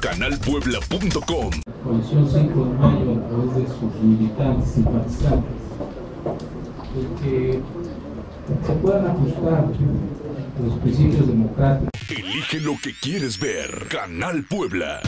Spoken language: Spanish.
Canalpuebla.com. La Coalición 5 de Mayo a través de sus militantes y simpatizantes, de que se puedan ajustar los principios democráticos. Elige lo que quieres ver. Canal Puebla.